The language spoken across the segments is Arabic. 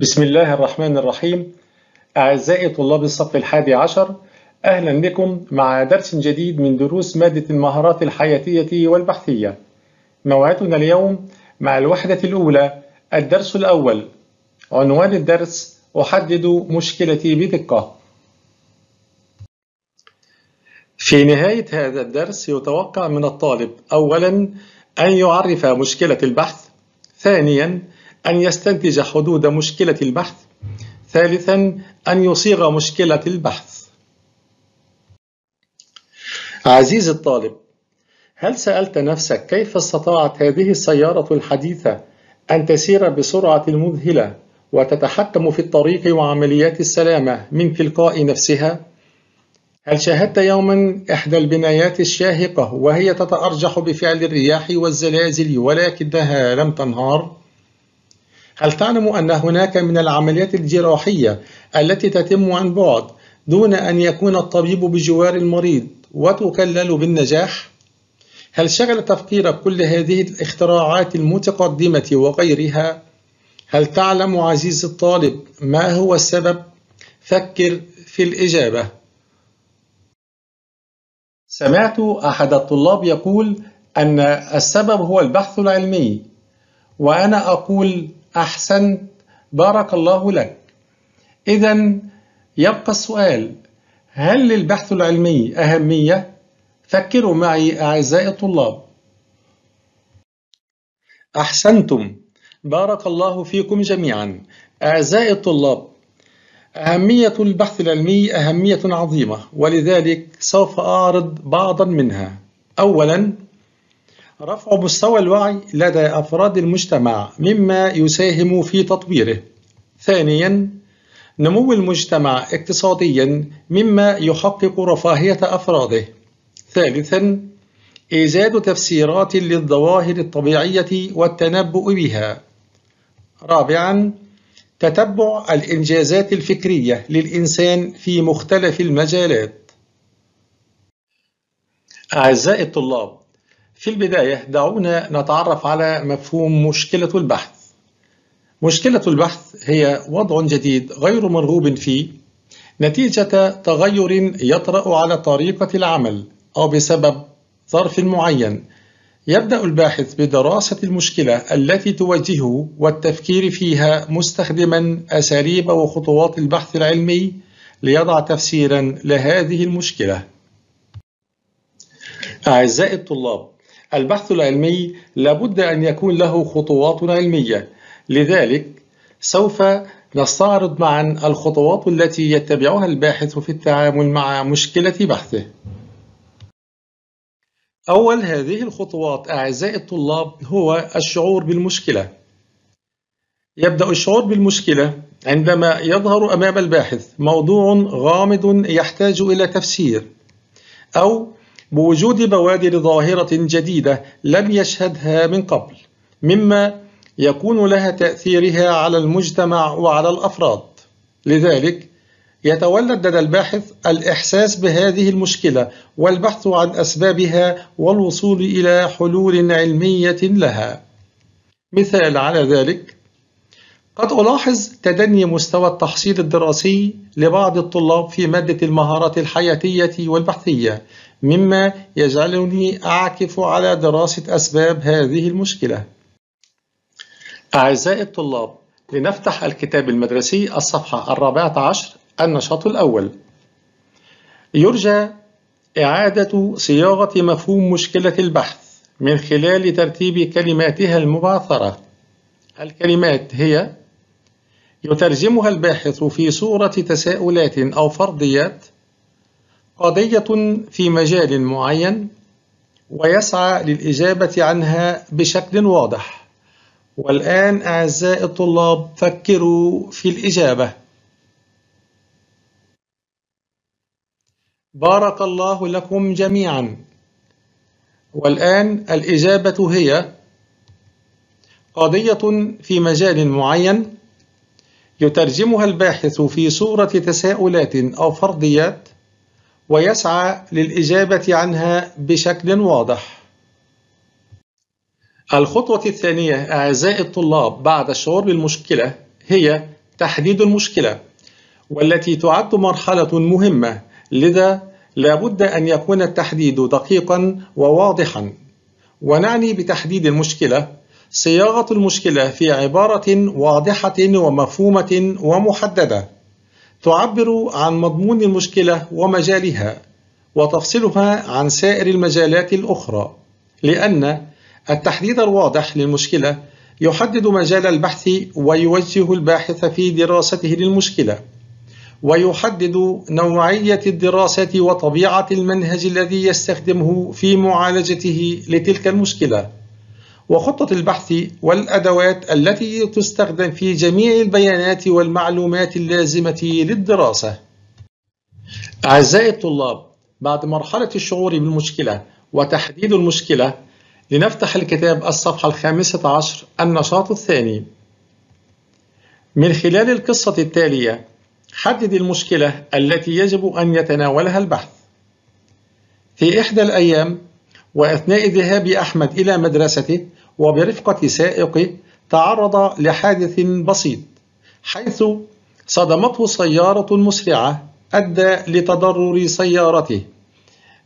بسم الله الرحمن الرحيم أعزائي طلاب الصف الحادي عشر أهلا بكم مع درس جديد من دروس مادة المهارات الحياتية والبحثية موعدنا اليوم مع الوحدة الأولى الدرس الأول عنوان الدرس أحدد مشكلتي بدقة في نهاية هذا الدرس يتوقع من الطالب أولا أن يعرف مشكلة البحث ثانيا أن يستنتج حدود مشكلة البحث ثالثا أن يصيغ مشكلة البحث عزيزي الطالب هل سألت نفسك كيف استطاعت هذه السيارة الحديثة أن تسير بسرعة مذهلة وتتحكم في الطريق وعمليات السلامة من تلقاء نفسها؟ هل شاهدت يوما إحدى البنايات الشاهقة وهي تتأرجح بفعل الرياح والزلازل ولكنها لم تنهار؟ هل تعلم أن هناك من العمليات الجراحية التي تتم عن بعد دون أن يكون الطبيب بجوار المريض وتكلل بالنجاح؟ هل شغل تفكيرك كل هذه الاختراعات المتقدمة وغيرها؟ هل تعلم عزيزي الطالب ما هو السبب؟ فكر في الإجابة. سمعت أحد الطلاب يقول أن السبب هو البحث العلمي وأنا أقول أحسنت بارك الله لك. إذا يبقى السؤال هل للبحث العلمي أهمية؟ فكروا معي أعزائي الطلاب. أحسنتم. بارك الله فيكم جميعا. أعزائي الطلاب أهمية البحث العلمي أهمية عظيمة ولذلك سوف أعرض بعضا منها. أولا رفع مستوى الوعي لدى أفراد المجتمع مما يساهم في تطويره. ثانيا نمو المجتمع اقتصاديا مما يحقق رفاهية أفراده. ثالثا إيجاد تفسيرات للظواهر الطبيعية والتنبؤ بها. رابعا تتبع الإنجازات الفكرية للإنسان في مختلف المجالات. أعزائي الطلاب في البداية دعونا نتعرف على مفهوم مشكلة البحث مشكلة البحث هي وضع جديد غير مرغوب فيه نتيجة تغير يطرأ على طريقة العمل أو بسبب ظرف معين يبدأ الباحث بدراسة المشكلة التي تواجهه والتفكير فيها مستخدما أساليب وخطوات البحث العلمي ليضع تفسيرا لهذه المشكلة. أعزائي الطلاب، البحث العلمي لابد أن يكون له خطوات علمية، لذلك سوف نستعرض معا الخطوات التي يتبعها الباحث في التعامل مع مشكلة بحثه. أول هذه الخطوات أعزائي الطلاب هو الشعور بالمشكلة. يبدأ الشعور بالمشكلة عندما يظهر أمام الباحث موضوع غامض يحتاج إلى تفسير، أو بوجود بوادر ظاهرة جديدة لم يشهدها من قبل، مما يكون لها تأثيرها على المجتمع وعلى الأفراد. لذلك يتولد لدى الباحث الإحساس بهذه المشكلة والبحث عن أسبابها والوصول إلى حلول علمية لها. مثال على ذلك: قد ألاحظ تدني مستوى التحصيل الدراسي لبعض الطلاب في مادة المهارات الحياتية والبحثية، مما يجعلني أعكف على دراسة أسباب هذه المشكلة. أعزائي الطلاب، لنفتح الكتاب المدرسي الصفحة الرابعة عشر النشاط الأول يرجى إعادة صياغة مفهوم مشكلة البحث من خلال ترتيب كلماتها المبعثرة الكلمات هي يترجمها الباحث في صورة تساؤلات أو فرضيات قضية في مجال معين ويسعى للإجابة عنها بشكل واضح. والآن أعزائي الطلاب فكروا في الإجابة. بارك الله لكم جميعا. والآن الإجابة هي قضية في مجال معين يترجمها الباحث في صورة تساؤلات أو فرضيات ويسعى للإجابة عنها بشكل واضح. الخطوة الثانية أعزائي الطلاب بعد الشعور بالمشكلة هي تحديد المشكلة والتي تعد مرحلة مهمة لذا لا بد أن يكون التحديد دقيقا وواضحا ونعني بتحديد المشكلة صياغة المشكلة في عبارة واضحة ومفهومة ومحددة تعبر عن مضمون المشكلة ومجالها وتفصلها عن سائر المجالات الأخرى لأن التحديد الواضح للمشكلة يحدد مجال البحث ويوجه الباحث في دراسته للمشكلة ويحدد نوعية الدراسة وطبيعة المنهج الذي يستخدمه في معالجته لتلك المشكلة. وخطة البحث والأدوات التي تستخدم في جميع البيانات والمعلومات اللازمة للدراسة. أعزائي الطلاب بعد مرحلة الشعور بالمشكلة وتحديد المشكلة لنفتح الكتاب الصفحة الخامسة عشر النشاط الثاني. من خلال القصة التالية حدد المشكلة التي يجب أن يتناولها البحث. في إحدى الأيام وأثناء ذهاب أحمد إلى مدرسته وبرفقة سائقه تعرض لحادث بسيط حيث صدمته سيارة مسرعة أدى لتضرر سيارته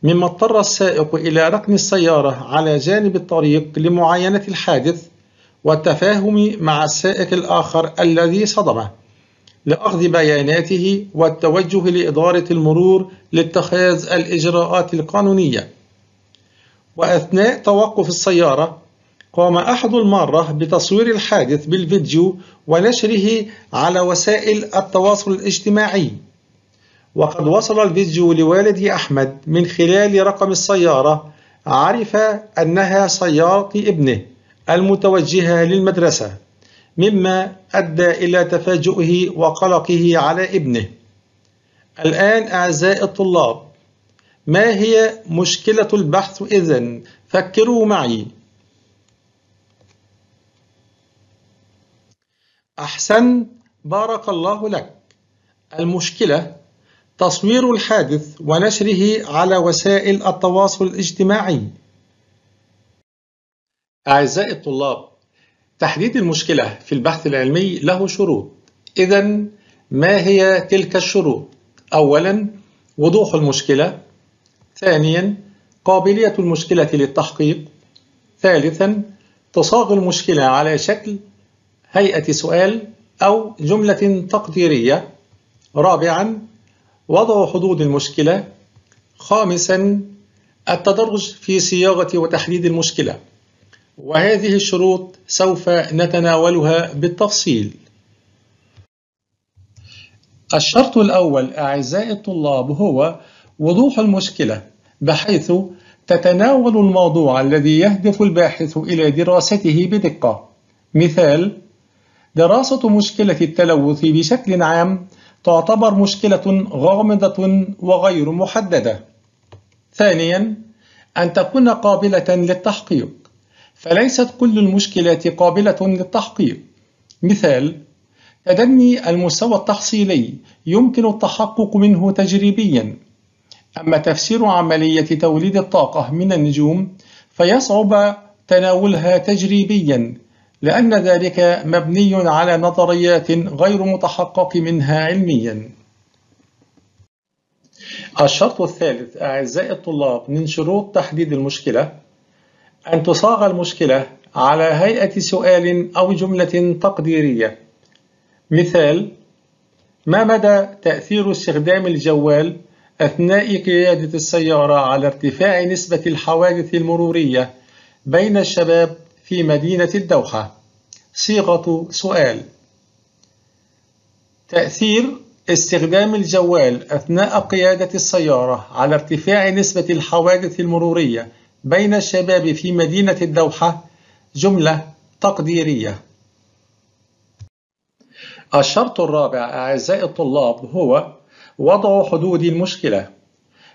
مما اضطر السائق إلى ركن السيارة على جانب الطريق لمعاينة الحادث والتفاهم مع السائق الآخر الذي صدمه لأخذ بياناته والتوجه لإدارة المرور لاتخاذ الإجراءات القانونية. وأثناء توقف السيارة قام أحد المارة بتصوير الحادث بالفيديو ونشره على وسائل التواصل الاجتماعي. وقد وصل الفيديو لوالد أحمد من خلال رقم السيارة عرف أنها سيارة ابنه المتوجهة للمدرسة مما أدى إلى تفاجؤه وقلقه على ابنه. الآن أعزائي الطلاب ما هي مشكلة البحث إذن؟ فكروا معي. أحسن بارك الله لك. المشكلة تصوير الحادث ونشره على وسائل التواصل الاجتماعي. أعزائي الطلاب تحديد المشكلة في البحث العلمي له شروط. إذا ما هي تلك الشروط؟ أولا وضوح المشكلة. ثانيا قابلية المشكلة للتحقيق. ثالثا تصاغ المشكلة على شكل هيئة سؤال أو جملة تقديرية. رابعا وضع حدود المشكلة. خامسا التدرج في صياغة وتحديد المشكلة. وهذه الشروط سوف نتناولها بالتفصيل. الشرط الأول أعزائي الطلاب هو وضوح المشكلة بحيث تتناول الموضوع الذي يهدف الباحث إلى دراسته بدقة. مثال دراسة مشكلة التلوث بشكل عام تعتبر مشكلة غامضة وغير محددة. ثانيا أن تكون قابلة للتحقيق. فليست كل المشكلات قابلة للتحقيق. مثال تدني المستوى التحصيلي يمكن التحقق منه تجريبيا. أما تفسير عملية توليد الطاقة من النجوم فيصعب تناولها تجريبيا. لأن ذلك مبني على نظريات غير متحقق منها علميا. الشرط الثالث أعزائي الطلاب من شروط تحديد المشكلة أن تصاغ المشكلة على هيئة سؤال أو جملة تقديرية. مثال ما مدى تأثير استخدام الجوال أثناء قيادة السيارة على ارتفاع نسبة الحوادث المرورية بين الشباب في مدينة الدوحة. صيغة سؤال. تأثير استخدام الجوال أثناء قيادة السيارة على ارتفاع نسبة الحوادث المرورية بين الشباب في مدينة الدوحة. جملة تقديرية. الشرط الرابع أعزائي الطلاب هو وضع حدود المشكلة.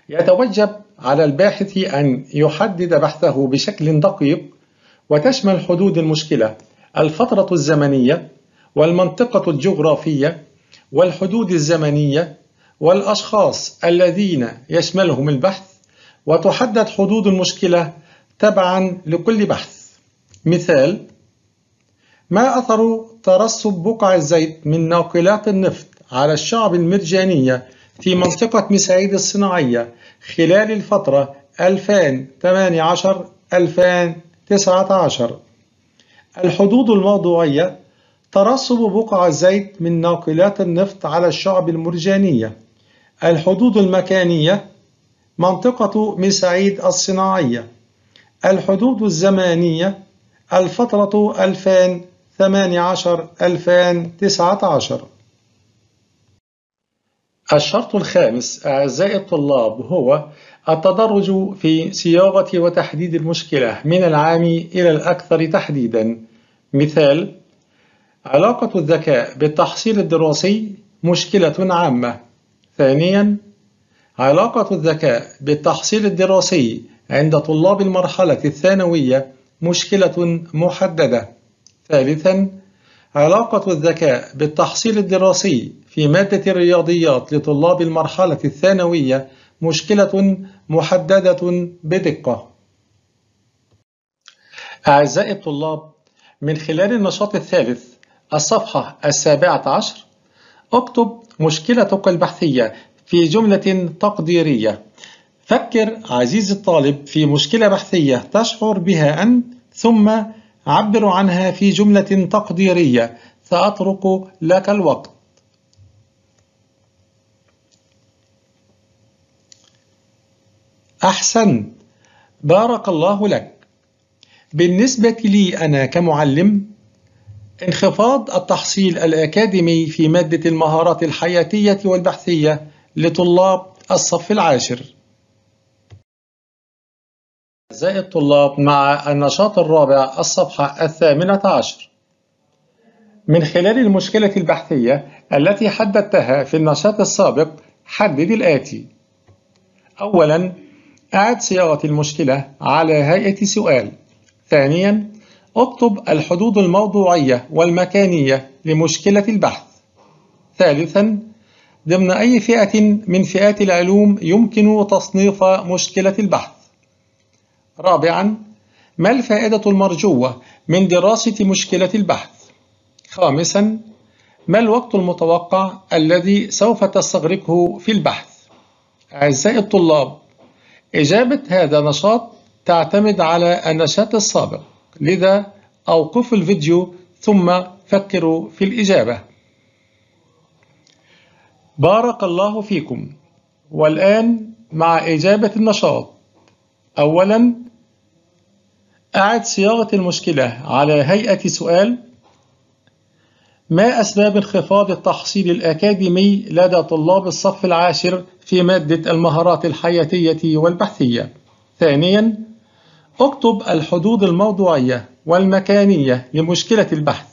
يتوجب على الباحث أن يحدد بحثه بشكل دقيق وتشمل حدود المشكلة الفترة الزمنية والمنطقة الجغرافية والحدود الزمنية والأشخاص الذين يشملهم البحث وتحدد حدود المشكلة تبعا لكل بحث. مثال ما أثر ترسب بقع الزيت من ناقلات النفط على الشعب المرجانية في منطقة مساعيد الصناعية خلال الفترة 2018-2019 الحدود الموضوعية ترسب بقع الزيت من ناقلات النفط على الشعب المرجانية. الحدود المكانية منطقة مساعيد الصناعية. الحدود الزمانية الفترة 2018-2019 الشرط الخامس أعزائي الطلاب هو التدرج في صياغة وتحديد المشكلة من العام إلى الأكثر تحديدا. مثال علاقة الذكاء بالتحصيل الدراسي مشكلة عامة. ثانيا علاقة الذكاء بالتحصيل الدراسي عند طلاب المرحلة الثانوية مشكلة محددة. ثالثا علاقة الذكاء بالتحصيل الدراسي في مادة الرياضيات لطلاب المرحلة الثانوية مشكلة محددة بدقة. أعزائي الطلاب من خلال النشاط الثالث الصفحة السابعة عشر أكتب مشكلتك البحثية في جملة تقديرية. فكر عزيزي الطالب في مشكلة بحثية تشعر بها أنت ثم عبر عنها في جملة تقديرية. سأترك لك الوقت. أحسن. بارك الله لك. بالنسبة لي أنا كمعلم انخفاض التحصيل الأكاديمي في مادة المهارات الحياتية والبحثية لطلاب الصف العاشر. أعزائي الطلاب مع النشاط الرابع الصفحة الثامنة عشر. من خلال المشكلة البحثية التي حددتها في النشاط السابق حدد الآتي. أولا أعد صياغة المشكلة على هيئة سؤال. ثانيا اكتب الحدود الموضوعية والمكانية لمشكلة البحث. ثالثا ضمن أي فئة من فئات العلوم يمكن تصنيف مشكلة البحث؟ رابعا ما الفائدة المرجوة من دراسة مشكلة البحث؟ خامسا ما الوقت المتوقع الذي سوف تستغرقه في البحث؟ أعزائي الطلاب إجابة هذا نشاط تعتمد على النشاط السابق. لذا أوقفوا الفيديو ثم فكروا في الإجابة. بارك الله فيكم. والآن مع إجابة النشاط. أولا أعد صياغة المشكلة على هيئة سؤال ما أسباب انخفاض التحصيل الأكاديمي لدى طلاب الصف العاشر في مادة المهارات الحياتية والبحثية؟ ثانيا اكتب الحدود الموضوعية والمكانية لمشكلة البحث.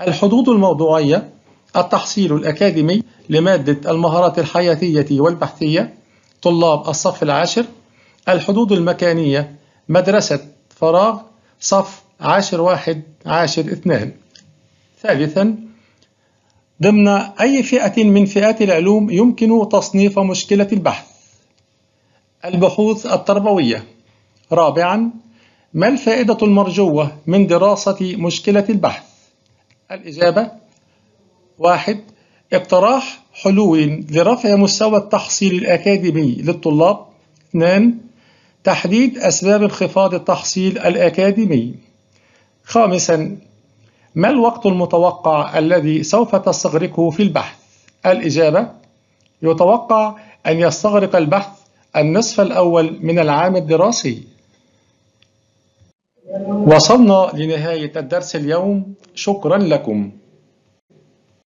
الحدود الموضوعية التحصيل الأكاديمي لمادة المهارات الحياتية والبحثية طلاب الصف العاشر. الحدود المكانية مدرسة فراغ صف عاشر واحد عاشر اثنان. ثالثا ضمن أي فئة من فئات العلوم يمكن تصنيف مشكلة البحث؟ البحوث التربوية. رابعا ما الفائدة المرجوة من دراسة مشكلة البحث؟ الإجابة واحد اقتراح حلول لرفع مستوى التحصيل الأكاديمي للطلاب. اثنان تحديد أسباب انخفاض التحصيل الأكاديمي. خامسا ما الوقت المتوقع الذي سوف تستغرقه في البحث؟ الإجابة يتوقع أن يستغرق البحث النصف الأول من العام الدراسي. وصلنا لنهاية الدرس اليوم. شكرا لكم.